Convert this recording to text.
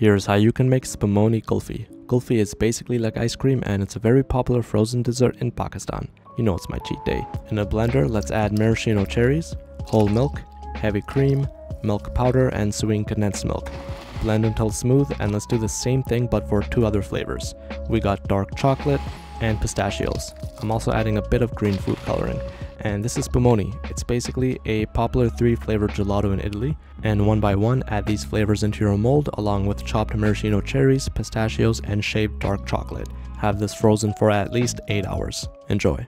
Here's how you can make Spumoni Kulfi. Kulfi is basically like ice cream and it's a very popular frozen dessert in Pakistan. You know it's my cheat day. In a blender, let's add maraschino cherries, whole milk, heavy cream, milk powder, and sweetened condensed milk. Blend until smooth and let's do the same thing but for two other flavors. We got dark chocolate and pistachios. I'm also adding a bit of green food coloring. And this is Spumoni. It's basically a popular three flavored gelato in Italy. And one by one, add these flavors into your mold along with chopped maraschino cherries, pistachios, and shaved dark chocolate. Have this frozen for at least 8 hours. Enjoy.